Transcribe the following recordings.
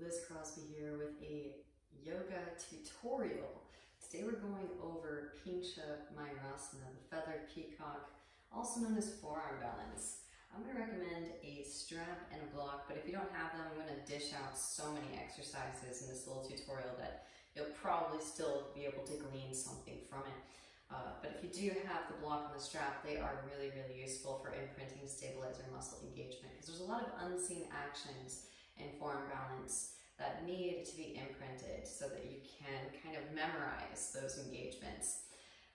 Liz Crosby here with a yoga tutorial. Today we're going over Pincha Mayurasana, the feathered peacock, also known as forearm balance. I'm going to recommend a strap and a block, but if you don't have them, I'm going to dish out so many exercises in this little tutorial that you'll probably still be able to glean something from it. Uh, but if you do have the block and the strap, they are really, really useful for imprinting stabilizer muscle engagement because there's a lot of unseen actions in forearm balance that need to be imprinted so that you can kind of memorize those engagements.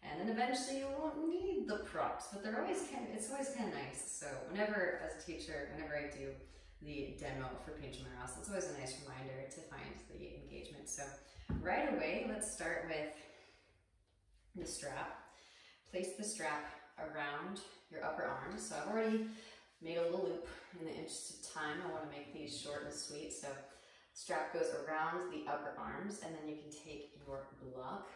And then eventually you won't need the props, but they're always kind of, it's always kind of nice. So whenever, as a teacher, whenever I do the demo for Pincha Mayurasana, it's always a nice reminder to find the engagement. So right away, let's start with the strap. Place the strap around your upper arm. So I've already made a little loop in the interest of time. I want to make these short and sweet. So strap goes around the upper arms and then you can take your block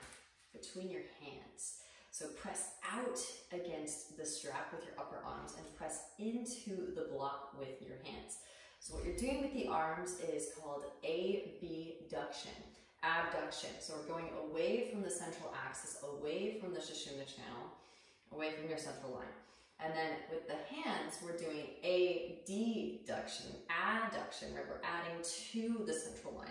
between your hands. So press out against the strap with your upper arms and press into the block with your hands. So what you're doing with the arms is called abduction, abduction. So we're going away from the central axis, away from the Sushumna channel, away from your central line. And then with the hands, we're doing a deduction, adduction, right? We're adding to the central line.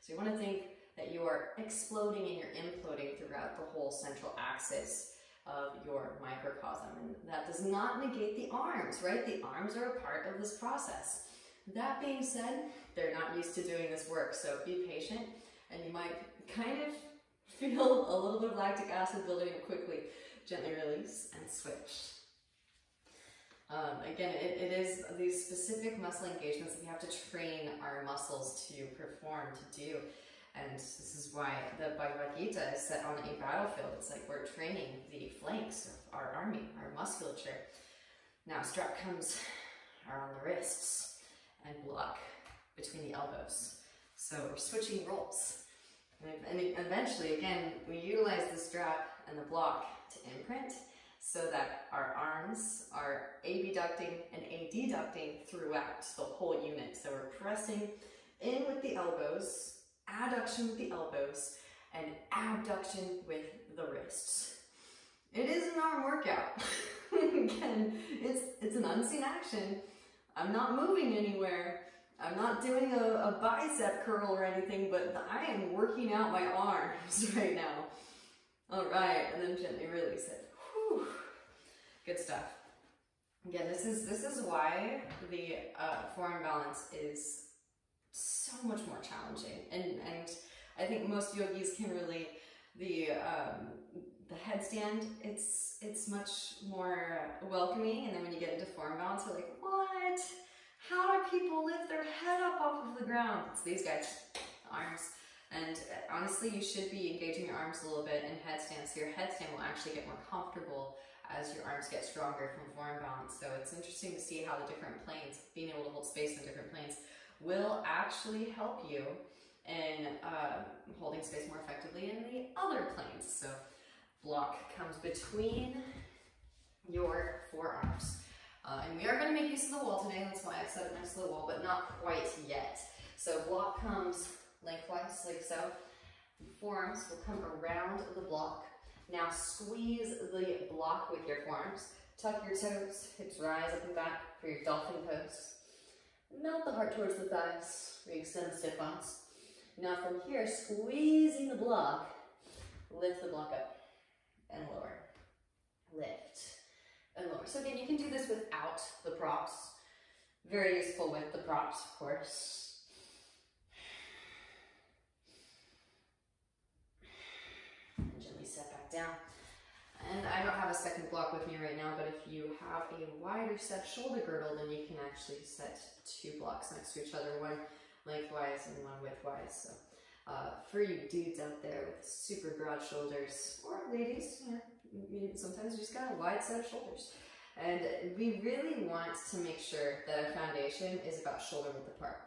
So you want to think that you are exploding and you're imploding throughout the whole central axis of your microcosm. And that does not negate the arms, right? The arms are a part of this process. That being said, they're not used to doing this work, so be patient and you might kind of feel a little bit of lactic acid building up quickly. Gently release and switch. Um, again, it, it is these specific muscle engagements that we have to train our muscles to perform, to do. And this is why the Bhagavad Gita is set on a battlefield. It's like we're training the flanks of our army, our musculature. Now strap comes around the wrists and block between the elbows. So we're switching roles. And eventually, again, we utilize the strap and the block to imprint so that our arms are abducting and adducting throughout the whole unit. So we're pressing in with the elbows, adduction with the elbows, and abduction with the wrists. It is an arm workout. Again, it's, it's an unseen action. I'm not moving anywhere. I'm not doing a, a bicep curl or anything, but I am working out my arms right now. All right, and then gently release it. Whew. Good stuff. Again, this is this is why the uh, forearm balance is so much more challenging, and and I think most yogis can relate. The um, the headstand, it's it's much more welcoming, and then when you get into forearm balance, you're like, what? How do people lift their head up off of the ground? It's these guys, arms. And uh, honestly, you should be engaging your arms a little bit in headstand, so your headstand will actually get more comfortable as your arms get stronger from forearm balance. So it's interesting to see how the different planes, being able to hold space in different planes, will actually help you in uh, holding space more effectively in the other planes. So block comes between your forearms. Uh, and we are going to make use of the wall today, that's why I've set it next to the wall, but not quite yet. So block comes lengthwise, like so. Forearms will come around the block. Now squeeze the block with your forearms. Tuck your toes, hips rise up and back for your dolphin pose. Melt the heart towards the thighs, re-extend the bones. Now from here, squeezing the block, lift the block up and lower. Lift and lower. So again, you can do this without the props. Very useful with the props, of course. Down. And I don't have a second block with me right now, but if you have a wider set shoulder girdle, then you can actually set two blocks next to each other, one lengthwise and one widthwise. So uh, for you dudes out there with super broad shoulders, or ladies, you know, sometimes you just got a wide set of shoulders. And we really want to make sure that our foundation is about shoulder width apart.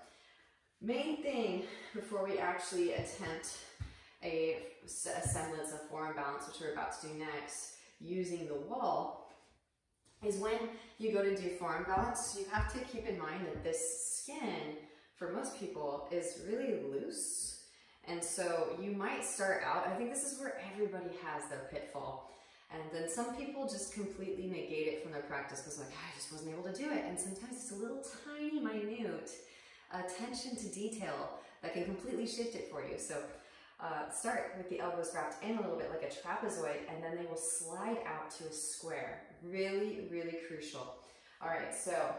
Main thing before we actually attempt a, a semblance of forearm balance, which we're about to do next, using the wall, is when you go to do forearm balance, you have to keep in mind that this skin for most people is really loose. And so you might start out, I think this is where everybody has their pitfall. And then some people just completely negate it from their practice because like, I just wasn't able to do it. And sometimes it's a little tiny, minute attention to detail that can completely shift it for you. So uh, start with the elbows wrapped in a little bit like a trapezoid and then they will slide out to a square. Really, really crucial. All right, so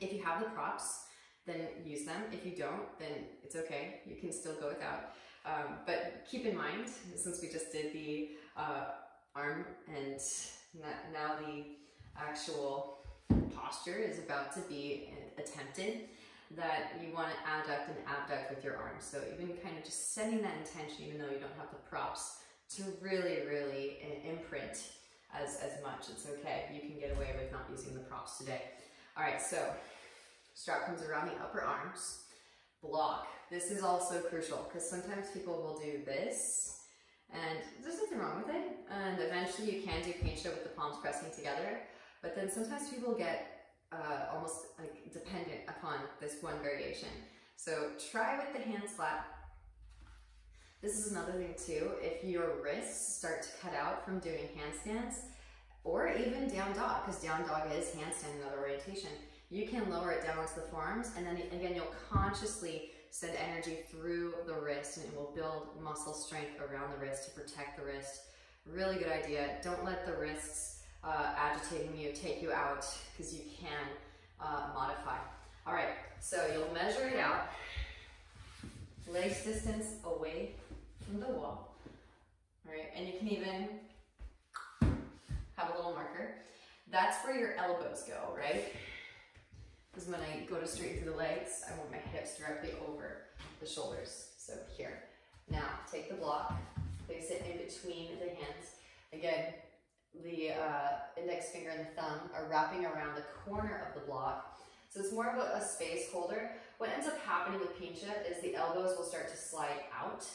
if you have the props, then use them. If you don't, then it's okay. You can still go without. Um, but keep in mind, since we just did the uh, arm and now the actual posture is about to be attempted, that you want to adduct and abduct with your arms. So even kind of just setting that intention, even though you don't have the props, to really, really imprint as, as much. It's okay. You can get away with not using the props today. All right, so strap comes around the upper arms. Block. This is also crucial because sometimes people will do this and there's nothing wrong with it. And eventually you can do pincha with the palms pressing together. But then sometimes people get uh, almost like dependent upon this one variation. So try with the hand slap. This is another thing too. If your wrists start to cut out from doing handstands, or even down dog, because down dog is handstand another orientation, you can lower it down onto the forearms, and then again, you'll consciously send energy through the wrist, and it will build muscle strength around the wrist to protect the wrist. Really good idea. Don't let the wrists uh, agitating you take you out, because you can uh, modify. All right, so you'll measure it out. Legs distance away from the wall. All right, and you can even have a little marker. That's where your elbows go, right? Because when I go to straight through the legs, I want my hips directly over the shoulders. So here. Now, take the block, place it in between the hands. Again, the uh, index finger and the thumb are wrapping around the corner of the block. So it's more of a, a space holder. What ends up happening with pincha is the elbows will start to slide out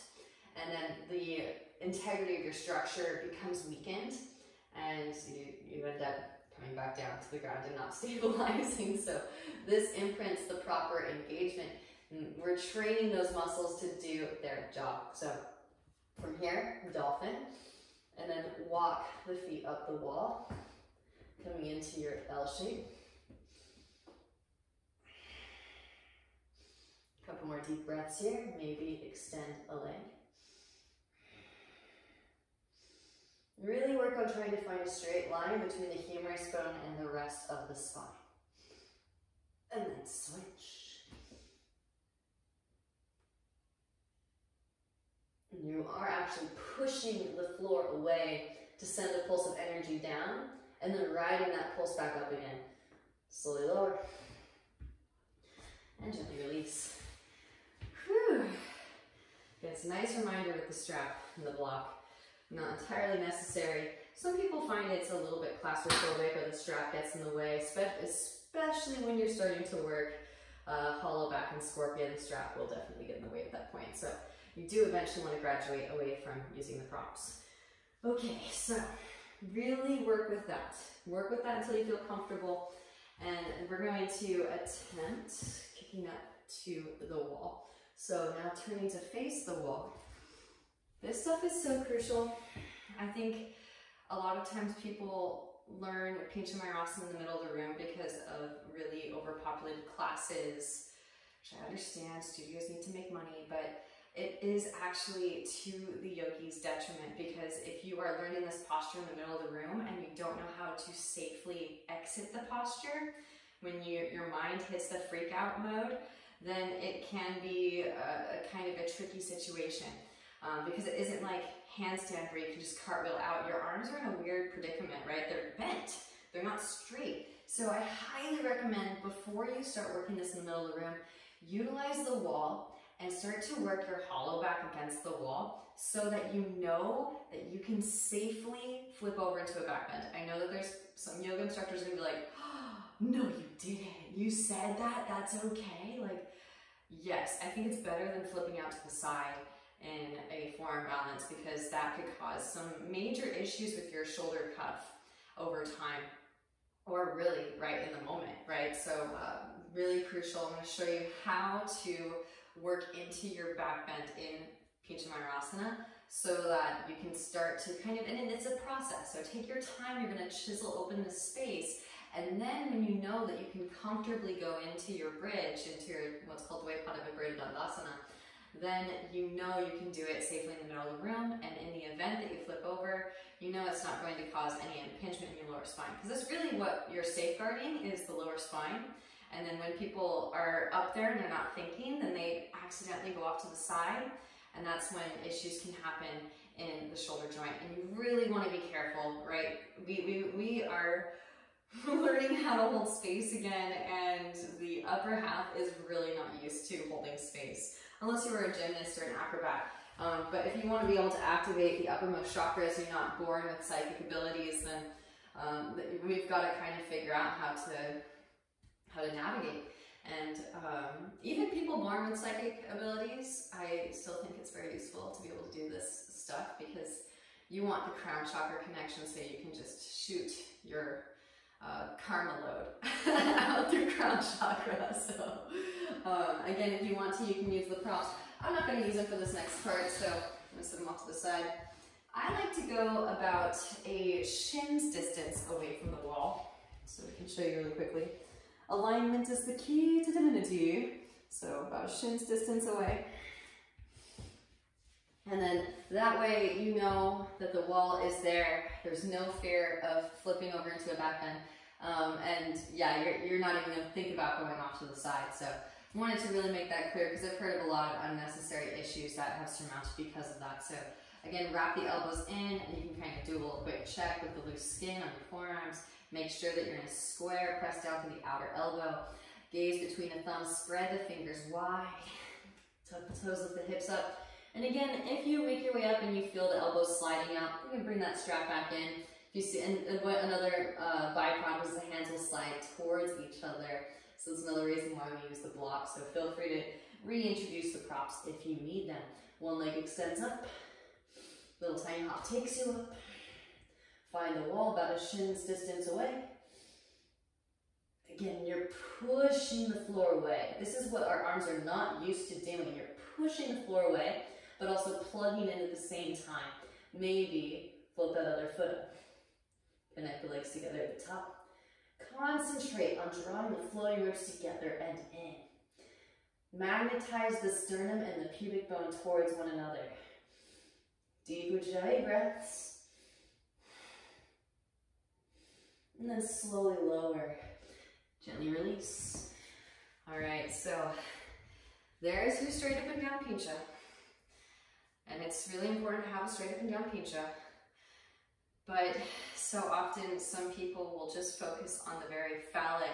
and then the integrity of your structure becomes weakened and you, you end up coming back down to the ground and not stabilizing. So this imprints the proper engagement. We're training those muscles to do their job. So from here, dolphin, and then walk the feet up the wall, coming into your L shape. A Couple more deep breaths here. Maybe extend a leg. Really work on trying to find a straight line between the humerus bone and the rest of the spine. And then switch. You are actually pushing the floor away to send a pulse of energy down and then riding that pulse back up again. Slowly lower. And gently release. Whew. It's a nice reminder with the strap and the block not entirely necessary. Some people find it's a little bit claustrophobic or the strap gets in the way, especially when you're starting to work uh, hollow back and scorpion, the strap will definitely get in the way at that point. So you do eventually want to graduate away from using the props. Okay, so really work with that. Work with that until you feel comfortable. And we're going to attempt kicking up to the wall. So now turning to face the wall. This stuff is so crucial. I think a lot of times people learn Pincha Mayurasana in the middle of the room because of really overpopulated classes, which I understand studios need to make money, but it is actually to the yogi's detriment because if you are learning this posture in the middle of the room and you don't know how to safely exit the posture, when you, your mind hits the freak out mode, then it can be a, a kind of a tricky situation um, because it isn't like handstand where you can just cartwheel out. Your arms are in a weird predicament, right? They're bent, they're not straight. So I highly recommend before you start working this in the middle of the room, utilize the wall and start to work your hollow back against the wall so that you know that you can safely flip over into a back bend. I know that there's some yoga instructors gonna be like, oh, no, you didn't. You said that, that's okay. Like, yes, I think it's better than flipping out to the side in a forearm balance because that could cause some major issues with your shoulder cuff over time or really right in the moment, right? So uh, really crucial. I'm to show you how to work into your back bend in Pincha Mayurasana so that you can start to kind of, and it's a process. So take your time, you're going to chisel open the space and then when you know that you can comfortably go into your bridge, into your what's called Dwi Pada Viparita Dandasana, then you know you can do it safely in the middle of the room. And in the event that you flip over, you know it's not going to cause any impingement in your lower spine. Because that's really what you're safeguarding is the lower spine. And then when people are up there and they're not thinking, then they accidentally go off to the side. And that's when issues can happen in the shoulder joint. And you really want to be careful, right? We, we, we are learning how to hold space again and the upper half is really not used to holding space unless you were a gymnast or an acrobat. Um, but if you want to be able to activate the uppermost chakras, you're not born with psychic abilities, then um, we've got to kind of figure out how to how to navigate. And um, even people born with psychic abilities, I still think it's very useful to be able to do this stuff because you want the crown chakra connection so you can just shoot your uh, karma load out through crown chakra. So um, again, if you want to, you can use the props. I'm not going to use them for this next part, so I'm going to set them off to the side. I like to go about a shin's distance away from the wall, so we can show you really quickly. Alignment is the key to divinity, so about shin's distance away. And then that way you know that the wall is there. There's no fear of flipping over into a back bend. Um, and yeah, you're, you're not even gonna think about going off to the side. So I wanted to really make that clear because I've heard of a lot of unnecessary issues that have surmounted because of that. So again, wrap the elbows in and you can kind of do a little quick check with the loose skin on your forearms. Make sure that you're in a square, press down to the outer elbow. Gaze between the thumbs, spread the fingers wide. Tuck the toes, lift the hips up. And again, if you make your way up and you feel the elbows sliding out, you can bring that strap back in. You see, and, another uh, byproduct is the hands will slide towards each other. So it's another reason why we use the block. So feel free to reintroduce the props if you need them. One leg extends up, little tiny hop takes you up. Find the wall about a shin's distance away. Again, you're pushing the floor away. This is what our arms are not used to doing. You're pushing the floor away but also plugging in at the same time. Maybe flip that other foot up. Connect the legs together at the top. Concentrate on drawing the floating ribs together and in. Magnetize the sternum and the pubic bone towards one another. Deep Ujjayi breaths. And then slowly lower. Gently release. All right, so there's your straight up and down pincha. And it's really important to have a straight up and down pincha. But so often some people will just focus on the very phallic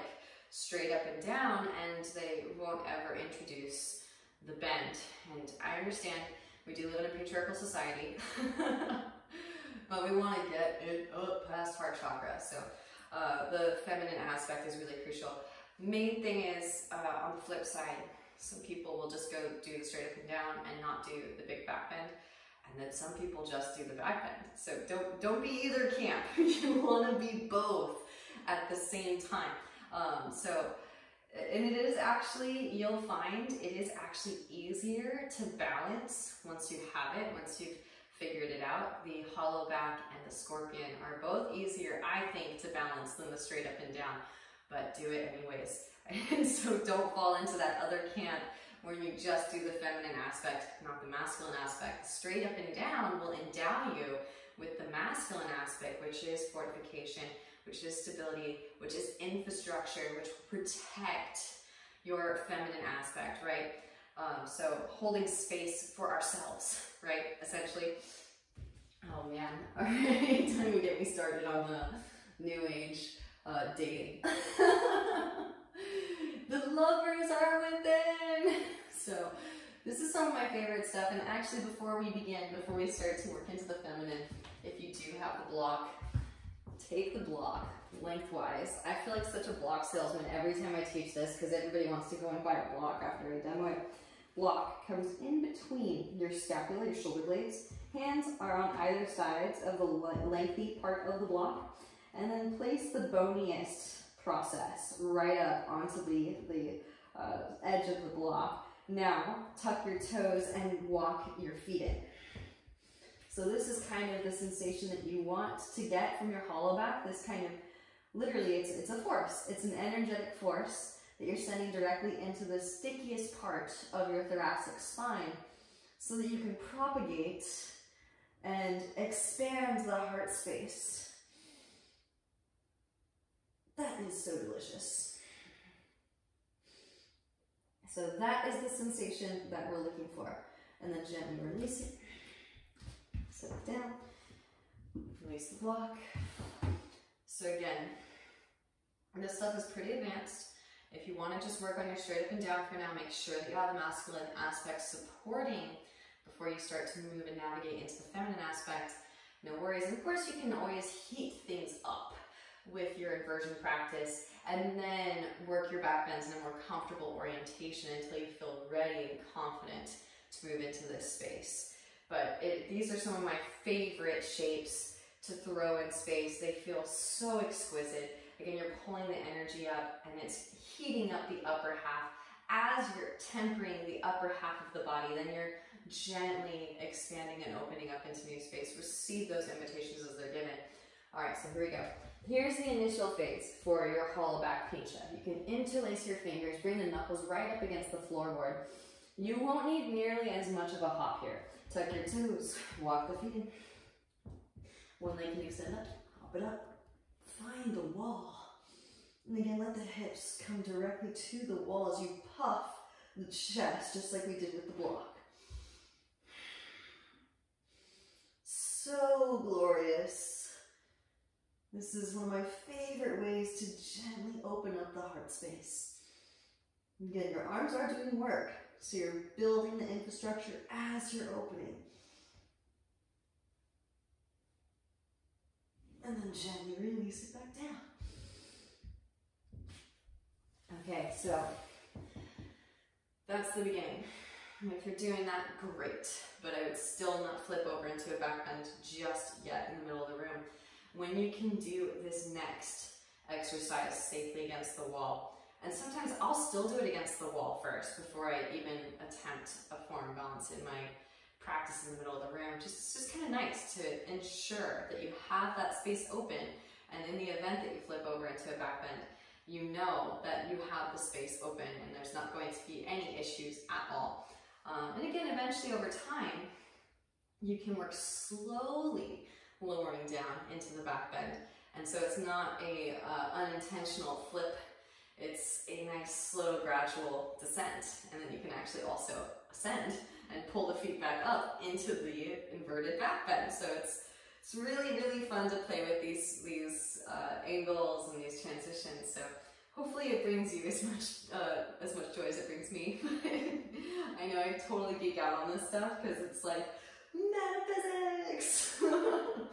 straight up and down and they won't ever introduce the bend. And I understand we do live in a patriarchal society, but we want to get it up past heart chakra. So uh, the feminine aspect is really crucial. Main thing is uh, on the flip side, some people will just go do the straight up and down and not do the big back bend. And then some people just do the back bend. So don't, don't be either camp. you want to be both at the same time. Um, so, and it is actually, you'll find it is actually easier to balance once you have it, once you've figured it out. The hollow back and the scorpion are both easier, I think, to balance than the straight up and down, but do it anyways. And so don't fall into that other camp where you just do the feminine aspect, not the masculine aspect. Straight up and down will endow you with the masculine aspect, which is fortification, which is stability, which is infrastructure, which will protect your feminine aspect, right? Um, so holding space for ourselves, right? Essentially. Oh man, all right, time to get me started on the new age uh, dating. The lovers are within. So this is some of my favorite stuff. And actually before we begin, before we start to work into the feminine, if you do have the block, take the block lengthwise. I feel like such a block salesman every time I teach this because everybody wants to go and buy a block after I demo. Block comes in between your scapula, your shoulder blades. Hands are on either sides of the lengthy part of the block. And then place the boniest process right up onto the, the uh, edge of the block. Now, tuck your toes and walk your feet in. So this is kind of the sensation that you want to get from your hollow back. This kind of, literally, it's, it's a force. It's an energetic force that you're sending directly into the stickiest part of your thoracic spine so that you can propagate and expand the heart space. That is so delicious. So that is the sensation that we're looking for. And then gently release it. Set it down. Release the block. So again, this stuff is pretty advanced. If you want to just work on your straight up and down for now, make sure that you have the masculine aspect supporting before you start to move and navigate into the feminine aspect. No worries. And of course, you can always heat things up with your inversion practice and then work your back bends in a more comfortable orientation until you feel ready and confident to move into this space. But it, these are some of my favorite shapes to throw in space. They feel so exquisite. Again, you're pulling the energy up and it's heating up the upper half. As you're tempering the upper half of the body, then you're gently expanding and opening up into new space. Receive those invitations as they're given. All right, so here we go. Here's the initial phase for your hollow back pincha. You can interlace your fingers, bring the knuckles right up against the floorboard. You won't need nearly as much of a hop here. Tuck your toes, walk the feet in. One leg can extend up, hop it up. Find the wall. And again, let the hips come directly to the wall as you puff the chest, just like we did with the block. So glorious. This is one of my favorite ways to gently open up the heart space. Again, your arms are doing work, so you're building the infrastructure as you're opening. And then gently release it back down. Okay, so that's the beginning. And if you're doing that, great. But I would still not flip over into a back bend just yet in the middle of the room when you can do this next exercise safely against the wall. And sometimes I'll still do it against the wall first before I even attempt a forearm balance in my practice in the middle of the room. Just, it's just kind of nice to ensure that you have that space open and in the event that you flip over into a back bend, you know that you have the space open and there's not going to be any issues at all. Um, and again, eventually over time, you can work slowly lowering down into the back bend. And so it's not a uh, unintentional flip, it's a nice slow gradual descent. And then you can actually also ascend and pull the feet back up into the inverted back bend. So it's it's really, really fun to play with these, these uh, angles and these transitions. So hopefully it brings you as much, uh, as much joy as it brings me. I know I totally geek out on this stuff because it's like, metaphysics. so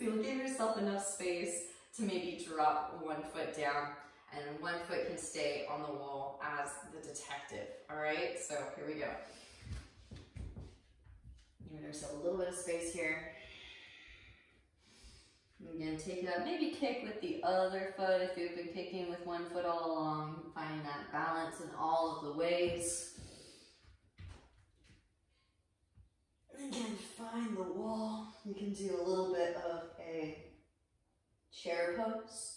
you'll give yourself enough space to maybe drop one foot down and one foot can stay on the wall as the detective. All right, so here we go. Give yourself a little bit of space here. Again, take up. Maybe kick with the other foot if you've been kicking with one foot all along. Finding that balance in all of the ways. And again, find the wall. You can do a little bit of a chair pose.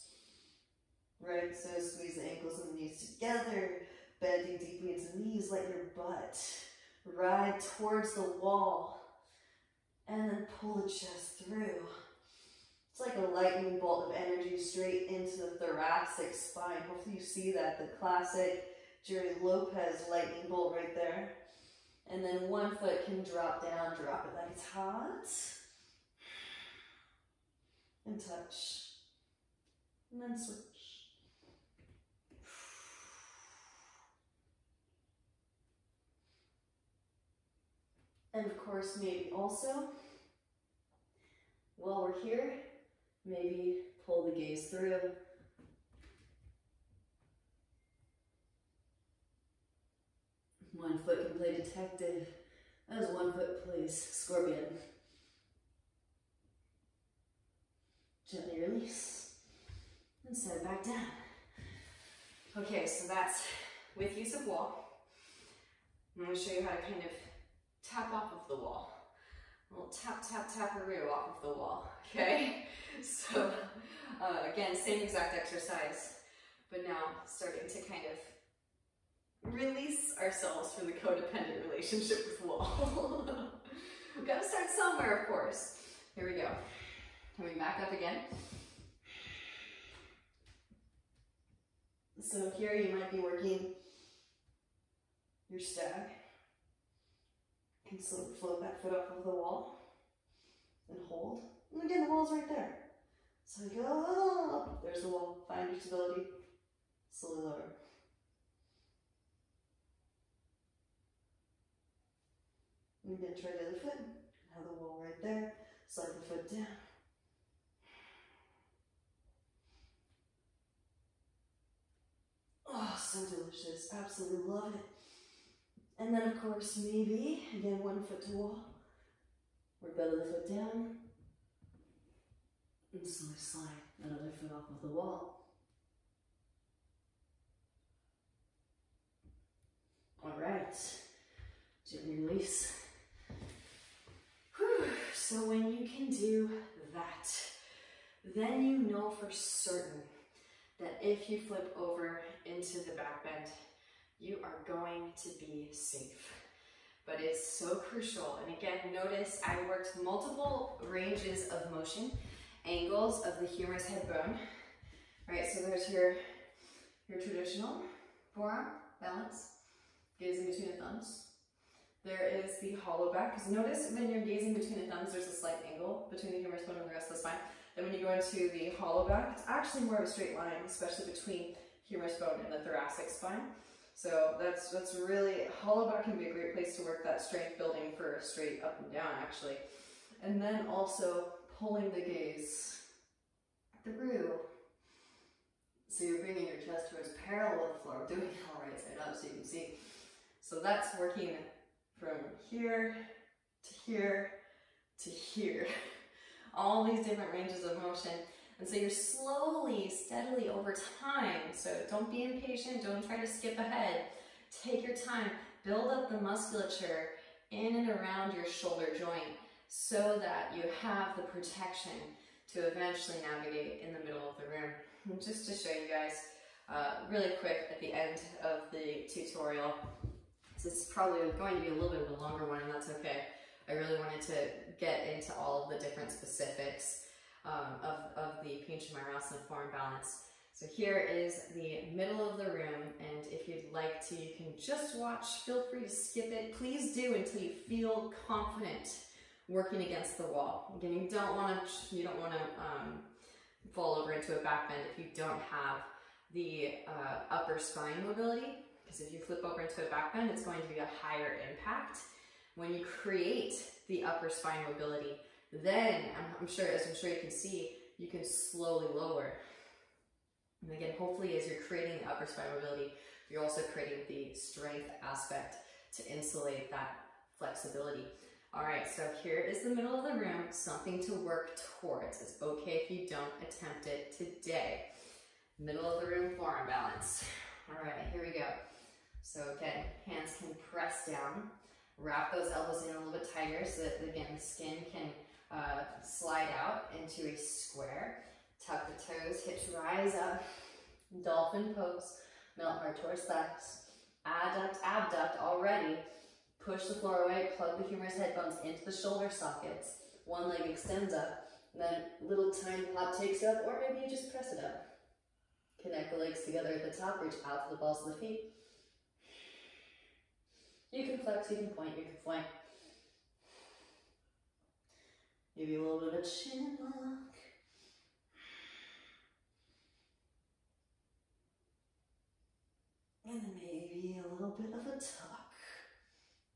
Right, so squeeze the ankles and the knees together, bending deeply into the knees, let your butt ride towards the wall, and then pull the chest through. It's like a lightning bolt of energy straight into the thoracic spine. Hopefully you see that, the classic Gerry Lopez lightning bolt right there. And then one foot can drop down, drop it like it's hot. And touch. And then switch. And of course, maybe also, while we're here, maybe pull the gaze through One foot can play detective as one foot plays scorpion. Gently release and set it back down. Okay, so that's with use of wall. I'm going to show you how to kind of tap off of the wall. We'll tap, tap, taparoo off of the wall, okay? So, uh, again, same exact exercise, but now starting to kind of release ourselves from the codependent relationship with wall. We've got to start somewhere, of course. Here we go. Coming back up again. So here you might be working your stag. You can slowly float that foot off of the wall and hold. And again, the wall's right there. So go up, there's the wall. Find your stability, slowly lower. And again, try the other foot. Have the wall right there. Slide the foot down. Oh, so delicious. Absolutely love it. And then, of course, maybe, again, one foot to wall. Or belly the foot down. And slowly slide another foot off of the wall. All right. Gently release. Whew. So when you can do that, then you know for certain that if you flip over into the back bend, you are going to be safe. But it's so crucial. And again, notice I worked multiple ranges of motion, angles of the humerus head bone. Right, so there's your, your traditional forearm balance, gazing between the thumbs. There is the hollow back, because notice when you're gazing between the thumbs, there's a slight angle between the humerus bone and the rest of the spine. Then when you go into the hollow back, it's actually more of a straight line, especially between humerus bone and the thoracic spine. So that's that's really, hollow back can be a great place to work that strength building for straight up and down actually. And then also pulling the gaze through. So you're bringing your chest towards parallel with the floor, doing it all right side up so you can see. So that's working from here to here to here. all these different ranges of motion. And so you're slowly, steadily over time. So don't be impatient. Don't try to skip ahead. Take your time. Build up the musculature in and around your shoulder joint so that you have the protection to eventually navigate in the middle of the room. Just to show you guys uh, really quick at the end of the tutorial, it's probably going to be a little bit of a longer one and that's okay. I really wanted to get into all of the different specifics um, of, of the Pincha Mayurasana forearm balance. So here is the middle of the room, and if you'd like to, you can just watch. Feel free to skip it. Please do until you feel confident working against the wall. Again, you don't want to you don't want to um, fall over into a back bend if you don't have the uh, upper spine mobility. Because if you flip over into a back bend, it's going to be a higher impact. When you create the upper spine mobility, then I'm, I'm sure, as I'm sure you can see, you can slowly lower. And again, hopefully as you're creating the upper spine mobility, you're also creating the strength aspect to insulate that flexibility. All right, so here is the middle of the room, something to work towards. It's okay if you don't attempt it today. Middle of the room forearm balance. All right, here we go. So again, hands can press down. Wrap those elbows in a little bit tighter so that, again, the skin can uh, slide out into a square. Tuck the toes, hips rise up. Dolphin pose. Melt heart towards thighs. Adduct, abduct already. Push the floor away, plug the humerus head bones into the shoulder sockets. One leg extends up, then little tiny pop takes up, or maybe you just press it up. Connect the legs together at the top, reach out to the balls of the feet. You can flex, you can point, you can flank. Maybe a little bit of a chin lock. And maybe a little bit of a tuck.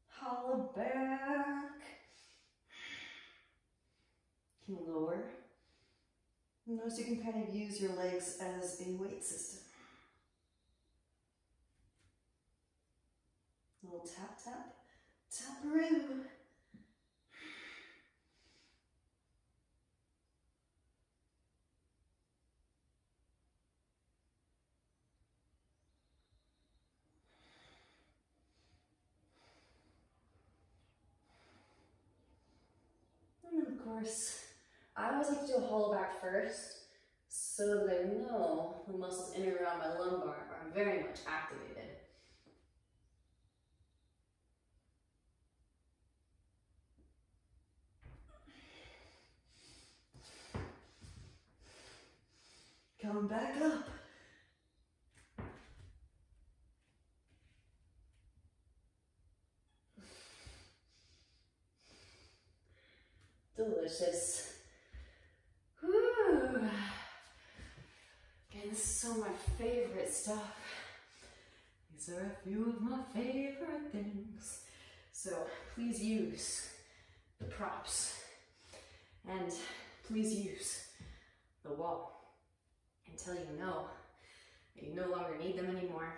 Hollow back. Can lower. Notice you can kind of use your legs as a weight system. A little tap, tap, tap, taparoo. Course, I always like to do a hollow back first so that I know the muscles in and around my lumbar are very much activated. Come back up. Delicious. Whew. This is some of my favorite stuff. These are a few of my favorite things. So please use the props and please use the wall until you know that you no longer need them anymore.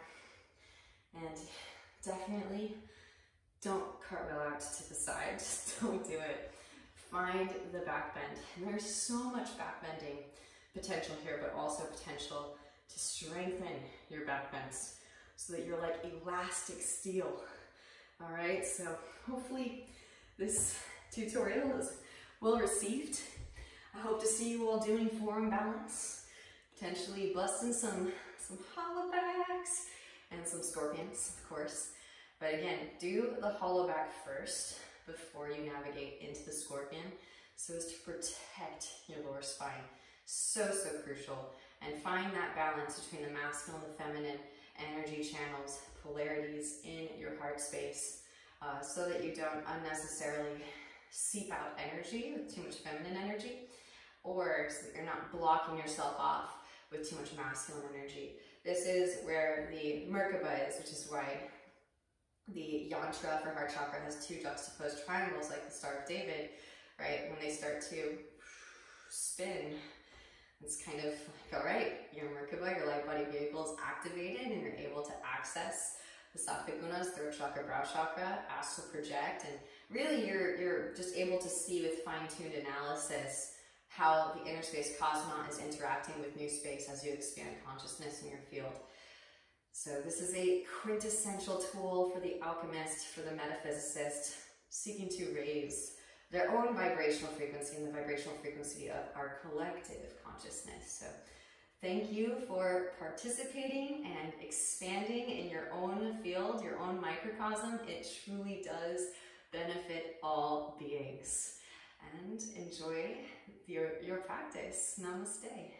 And definitely don't cartwheel out to the side, just don't do it find the back bend. And there's so much back bending potential here, but also potential to strengthen your back bends so that you're like elastic steel. All right, so hopefully this tutorial is well received. I hope to see you all doing forearm balance, potentially busting some, some hollow backs and some scorpions, of course. But again, do the hollow back first before you navigate into the scorpion so as to protect your lower spine. So, so crucial. And find that balance between the masculine and the feminine energy channels, polarities in your heart space uh, so that you don't unnecessarily seep out energy with too much feminine energy or so that you're not blocking yourself off with too much masculine energy. This is where the Merkaba is, which is why the yantra for heart chakra has two juxtaposed triangles like the Star of David, right? When they start to spin, it's kind of like, all right, your Merkaba, your light body vehicle is activated and you're able to access the sattvic throat chakra, brow chakra, astral project, and really you're, you're just able to see with fine-tuned analysis how the inner space cosmos is interacting with new space as you expand consciousness in your field. So this is a quintessential tool for the alchemist, for the metaphysicist, seeking to raise their own vibrational frequency and the vibrational frequency of our collective consciousness. So thank you for participating and expanding in your own field, your own microcosm. It truly does benefit all beings. And enjoy your, your practice. Namaste.